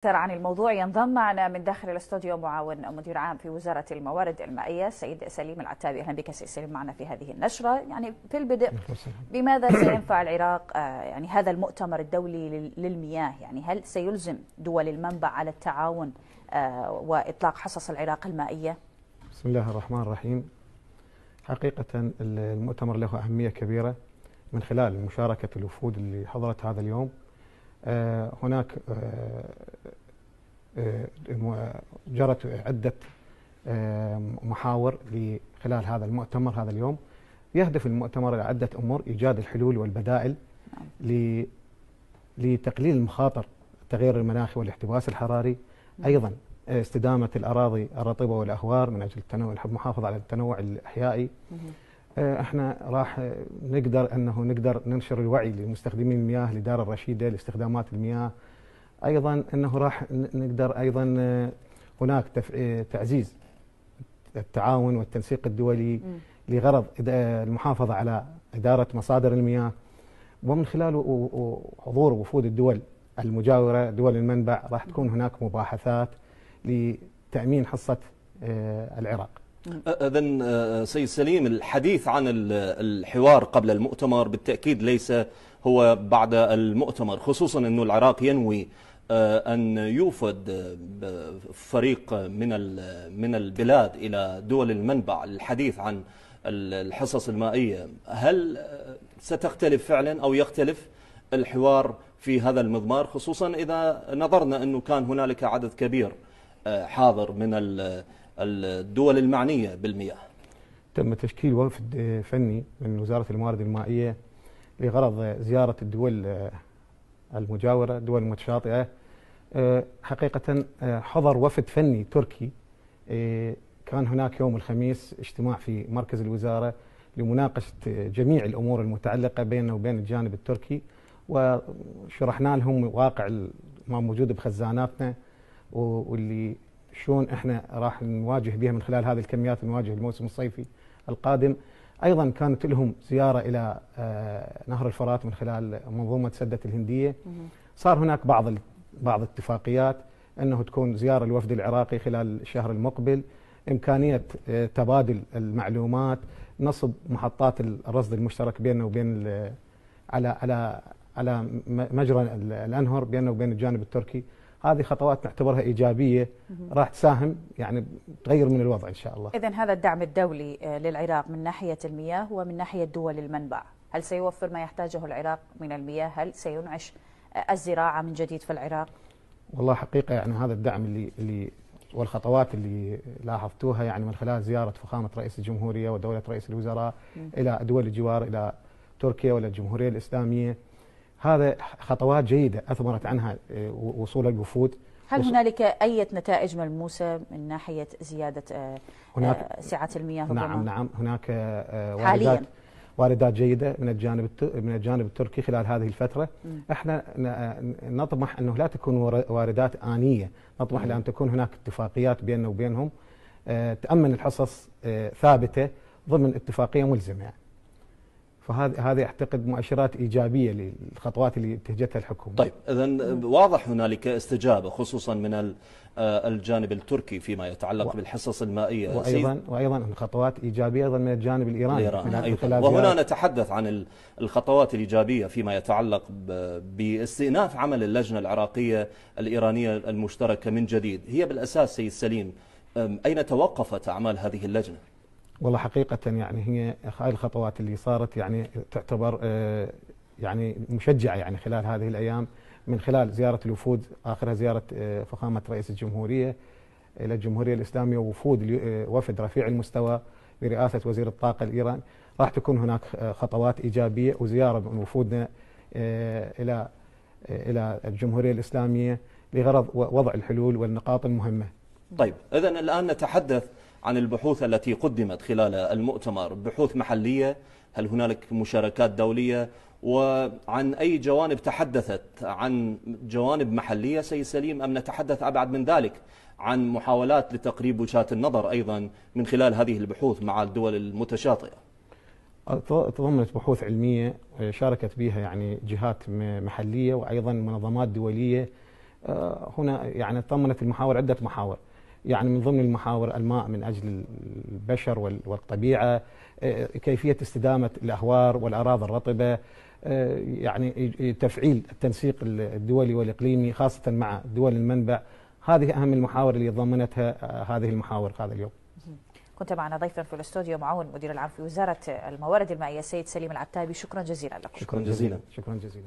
أكثر عن الموضوع. ينضم معنا من داخل الاستوديو معاون مدير عام في وزارة الموارد المائية السيد سليم العتابي أهلا بك سيد سليم معنا في هذه النشرة. يعني في البدء بماذا سينفع العراق يعني هذا المؤتمر الدولي للمياه؟ يعني هل سيلزم دول المنبع على التعاون وإطلاق حصص العراق المائية؟ بسم الله الرحمن الرحيم. حقيقة المؤتمر له أهمية كبيرة من خلال مشاركة الوفود اللي حضرت هذا اليوم. هناك جرت عدة محاور خلال هذا المؤتمر هذا اليوم. يهدف المؤتمر إلى عدة أمور إيجاد الحلول والبدائل لتقليل المخاطر التغير المناخي والاحتباس الحراري. أيضا استدامة الأراضي الرطبة والأهوار من أجل التنوع المحافظة على التنوع الأحيائي. إحنا راح نقدر انه نقدر ننشر الوعي لمستخدمين المياه لدار الرشيدة لاستخدامات المياه. أيضا انه راح نقدر أيضا هناك تعزيز التعاون والتنسيق الدولي لغرض المحافظة على إدارة مصادر المياه. ومن خلال حضور وفود الدول المجاورة دول المنبع راح تكون هناك مباحثات لتأمين حصة العراق. اذا سيد سليم الحديث عن الحوار قبل المؤتمر بالتأكيد ليس هو بعد المؤتمر خصوصا أنه العراق ينوي أن يوفد فريق من من البلاد إلى دول المنبع للحديث عن الحصص المائية. هل ستختلف فعلا أو يختلف الحوار في هذا المضمار؟ خصوصا إذا نظرنا أنه كان هنالك عدد كبير حاضر من الدول المعنية بالمياه. تم تشكيل وفد فني من وزارة الموارد المائية لغرض زيارة الدول المجاورة الدول المتشاطئة حقيقة حضر وفد فني تركي. كان هناك يوم الخميس اجتماع في مركز الوزارة لمناقشة جميع الأمور المتعلقة بيننا وبين الجانب التركي. وشرحنا لهم واقع ما موجود بخزاناتنا واللي شلون إحنا راح نواجه بها من خلال هذه الكميات نواجه الموسم الصيفي القادم. أيضا كانت لهم زيارة إلى نهر الفرات من خلال منظومة سدة الهندية. صار هناك بعض بعض اتفاقيات إنه تكون زيارة الوفد العراقي خلال الشهر المقبل. إمكانية تبادل المعلومات نصب محطات الرصد المشترك بيننا وبين على على على مجرى الأنهر بيننا وبين الجانب التركي. هذه خطوات نعتبرها إيجابية راح تساهم يعني تغير من الوضع إن شاء الله. اذا هذا الدعم الدولي للعراق من ناحية المياه ومن ناحية دول المنبع، هل سيوفر ما يحتاجه العراق من المياه؟ هل سينعش الزراعة من جديد في العراق؟ والله حقيقة يعني هذا الدعم اللي اللي والخطوات اللي لاحظتوها يعني من خلال زيارة فخامة رئيس الجمهورية ودولة رئيس الوزراء م. إلى دول الجوار إلى تركيا ولا الجمهورية الإسلامية هذا خطوات جيدة أثمرت عنها وصول الوفود. هل هنالك أي نتائج ملموسة من ناحية زيادة هناك سعة المياه نعم نعم. هناك واردات واردات جيدة من الجانب من الجانب التركي خلال هذه الفترة. م. إحنا نطمح أنه لا تكون واردات آنية. نطمح لأن تكون هناك اتفاقيات بيننا وبينهم. تأمن الحصص ثابتة ضمن اتفاقية ملزمة. فهذه هذه أعتقد مؤشرات إيجابية للخطوات اللي اتجهتها الحكومة. طيب اذا واضح هنالك استجابة خصوصا من الجانب التركي فيما يتعلق و... بالحصص المائية وأيضا وأيضا خطوات إيجابية أيضا من الجانب الإيراني, الإيراني. أيضا. وهنا نتحدث عن الخطوات الإيجابية فيما يتعلق باستئناف عمل اللجنة العراقية الإيرانية المشتركة من جديد، هي بالأساس سيد سليم أين توقفت أعمال هذه اللجنة؟ والله حقيقة يعني هي هاي الخطوات اللي صارت يعني تعتبر يعني مشجعة يعني خلال هذه الأيام من خلال زيارة الوفود آخرها زيارة فخامة رئيس الجمهورية إلى الجمهورية الإسلامية ووفود وفد رفيع المستوى برئاسة وزير الطاقة الإيراني راح تكون هناك خطوات إيجابية وزيارة من وفودنا إلى إلى الجمهورية الإسلامية لغرض وضع الحلول والنقاط المهمة. طيب إذا الآن نتحدث عن البحوث التي قدمت خلال المؤتمر. بحوث محلية هل هنالك مشاركات دولية؟ وعن أي جوانب تحدثت؟ عن جوانب محلية سيد سليم أم نتحدث أبعد من ذلك عن محاولات لتقريب وجهات النظر أيضا من خلال هذه البحوث مع الدول المتشاطئة؟ تضمنت بحوث علمية شاركت بها يعني جهات محلية وأيضا منظمات دولية. هنا يعني تضمنت المحاور عدة محاور. يعني من ضمن المحاور الماء من أجل البشر والطبيعة كيفية استدامة الأهوار والأراضي الرطبة يعني تفعيل التنسيق الدولي والإقليمي خاصة مع دول المنبع. هذه أهم المحاور اللي ضمنتها هذه المحاور هذا اليوم. كنت معنا ضيفا في الاستوديو معاون مدير العام في وزارة الموارد المائية السيد سليم العتابي. شكرا جزيلا لكم. شكرا جزيلا. شكرا جزيلا.